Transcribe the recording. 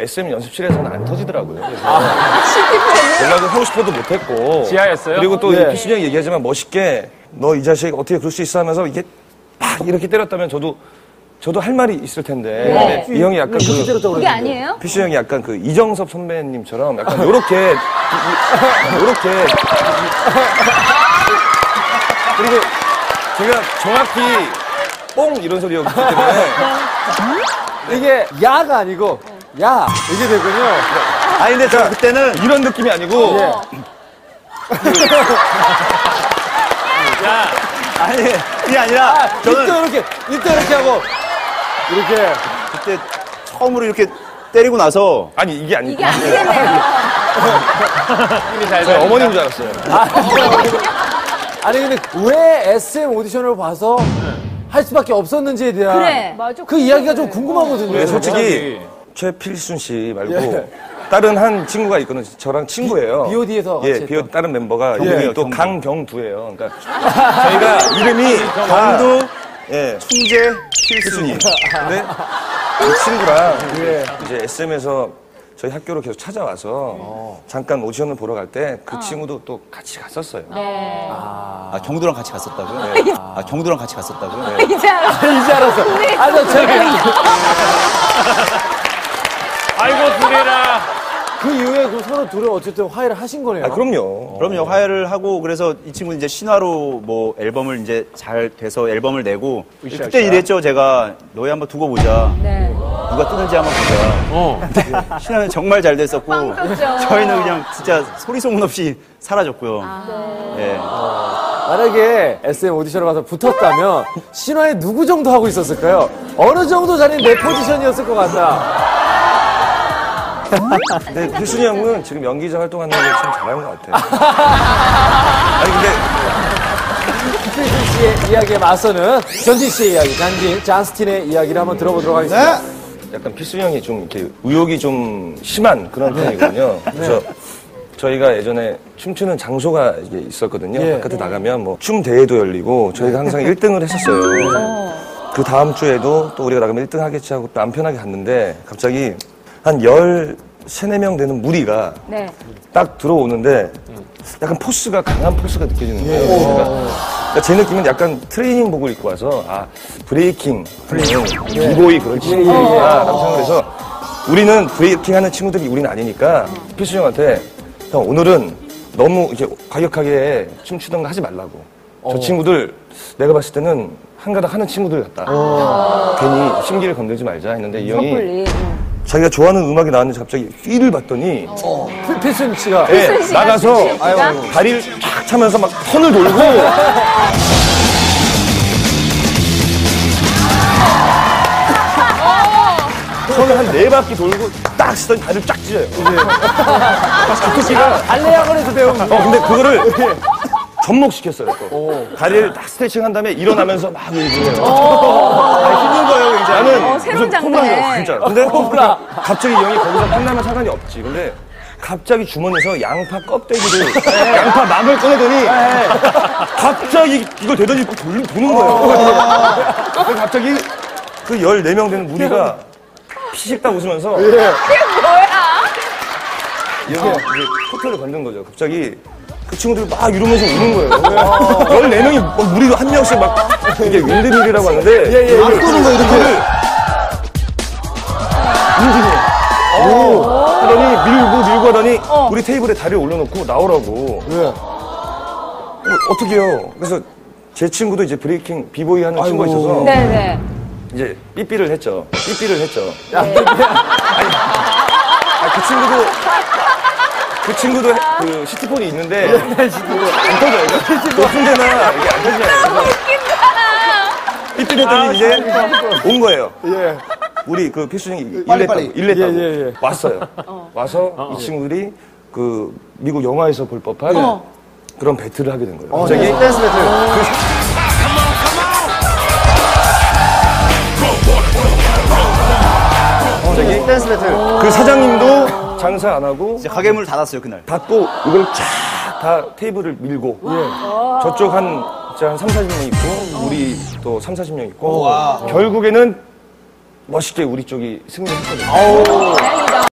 SM 연습실에서는 안 터지더라고요. 그래서 연락을 하고 싶어도 못했고. 지하였어요? 그리고 또 예. 피순이 형이 얘기하지만 멋있게 너 이 자식 어떻게 그럴 수 있어 하면서 이게 팍 이렇게 때렸다면 저도 저도 할 말이 있을 텐데 근데 이 형이 약간 그 그게. 아니에요? 피슈 형이 약간 그 이정섭 선배님처럼 약간 요렇게 요렇게 그리고 제가 정확히 뽕 이런 소리였기 때문에 이게 야가 아니고 야 이게 되군요. 아니 근데 저 그때는 이런 느낌이 아니고 예. 아니, 그게 아니라 이때 저는 이렇게 이때 이렇게 하고 이렇게 그때 처음으로 이렇게 때리고 나서 아니 이게 아니고 이게. 힘이 잘 저희 돼. 어머님 줄 알았어요. 아니 근데 왜 SM 오디션을 봐서 할 수밖에 없었는지에 대한 그래. 맞아. 그 이야기가 좀 궁금하거든요. 네, 솔직히 최필순 씨 말고 다른 한 친구가 있거든요. 저랑 친구예요. BOD 에서 같이 예, 했던. BOD 다른 멤버가 경두예요, 이름이 또 경두. 강경두예요. 그러니까 저희가 이름이 강두, 예, 충재, 필순이. 필순이. 근데 그 친구랑 이제 SM에서 저희 학교로 계속 찾아와서 잠깐 오디션을 보러 갈 때 그 친구도 또 같이 갔었어요. 네. 아, 경두랑 같이 갔었다고요? 아, 경두랑 같이 갔었다고요? 이제 알았어. 이제 알았어. 아, 저 제가 아이고, 둘이라. 그 이후에 그 서로 둘은 어쨌든 화해를 하신 거네요. 아, 그럼요. 그럼요, 화해를 하고, 그래서 이 친구는 이제 신화로 뭐 앨범을 이제 잘 돼서 앨범을 내고, 그때 이랬죠, 제가. 너희 한번 두고 보자. 네. 누가 뜨는지 한번 보자. 신화는 정말 잘 됐었고, 빵 떴죠. 저희는 그냥 진짜 소리 소문 없이 사라졌고요. 예. 만약에 SM 오디션을 봐서 붙었다면 신화에 누구 정도 하고 있었을까요? 어느 정도 자리는 내 포지션이었을 것 같다. 근데 필순이 형은 지금 연기자 활동하는 걸 참 잘하는 것 같아요. 아니 근데 필준 씨의 이야기에 맞서는 전진 씨의 이야기, 잔진, 잔스틴의 이야기를 한번 들어보도록 하겠습니다. 약간 필순이 형이 좀 이렇게 의욕이 좀 심한 그런 편이거든요. 그래서 저희가 예전에 춤추는 장소가 있었거든요. 예. 바깥에 나가면 뭐 춤 대회도 열리고 저희가 항상 1등을 했었어요. 그 다음 주에도 또 우리가 나가면 1등 하겠지 하고 또 안 편하게 갔는데 갑자기 한 13, 4명 되는 무리가 네. 딱 들어오는데 약간 force가 강한 force가 느껴지는 거예요. 그러니까, 그러니까 제 느낌은 약간 트레이닝복을 입고 와서 아 breaking 하는 비보이 그런 친구구나라고 생각해서 우리는 브레이킹 하는 친구들이 우리는 아니니까 필수 형한테 형 오늘은 너무 이렇게 과격하게 춤추던 거 하지 말라고 저 친구들 내가 봤을 때는 한가닥 하는 친구들 같다 괜히 심기를 건들지 말자 했는데 이 형이 섣불리. 응. 자기가 좋아하는 음악이 나왔는데 갑자기 휘를 봤더니 필- 씨가 예, 필순 씨가, 나가서 필순 씨가? 아유, 다리를 쫙 차면서 막 턴을 돌고. 턴을 한 네 바퀴 돌고 딱 쓰더니 다리를 쫙 찢어요. 그 씨가 발레학원에서 배운 어 근데 그거를 접목시켰어요 또. 다리를 딱 스트레칭 한 다음에 일어나면서 막 밀고 아, 힘든 거예요 굉장히. 나는 어, 새로운 무슨 장르네. 홈런이야 진짜. 근데 갑자기 이 형이 거기서 끝나면 상관이 없지. 근데 갑자기 주머니에서 양파 껍데기를 양파 막을 꺼내더니 갑자기 이걸 대더니 돌, 도는 거예요. 그래서 갑자기 그 14명 되는 무리가 피식 딱 웃으면서 이게 뭐야? 이 형이 이제 포토를 건든 거죠. 갑자기 그 친구들이 막 이러면서 우는 거예요. 14명이 막 무리가 한 명씩 막 이게 윈드밀이라고 하는데 막 끄는 거예요. 이렇게 움직여. 오. 하더니 밀고 밀고 하더니 우리 테이블에 다리를 올려놓고 나오라고. 왜? 어, 어떻게 해요? 그래서 제 친구도 이제 브레이킹 비보이 하는 친구가. 있어서 네네. 이제 삐삐를 했죠. 삐삐를 했죠. 아니, 아, 그 친구도 그 친구도 해- 그 시티폰이 있는데 안 터져요. 이거 높은 데나 이게 안 터지잖아요. 그래서 삐삐를 했더니 이제 온 거예요. 예. 우리 그 빨리, 일냈다고, 빨리. 일냈다고 예, 예, 예. 왔어요. 와서 이 친구들이 그 미국 영화에서 볼 법한 그런 배틀을 하게 된 거예요. 갑자기 댄스 배틀. 갑자기 댄스 배틀. 그 사장님도 장사 안 하고 이제 가게 문을 닫았어요, 그날. 닫고 이걸 쫙 다 테이블을 밀고 저쪽 한, 진짜 한 3, 40명 있고 우리 또 3, 40명 있고 결국에는 멋있게 우리 쪽이 승리했거든요. 다행이다.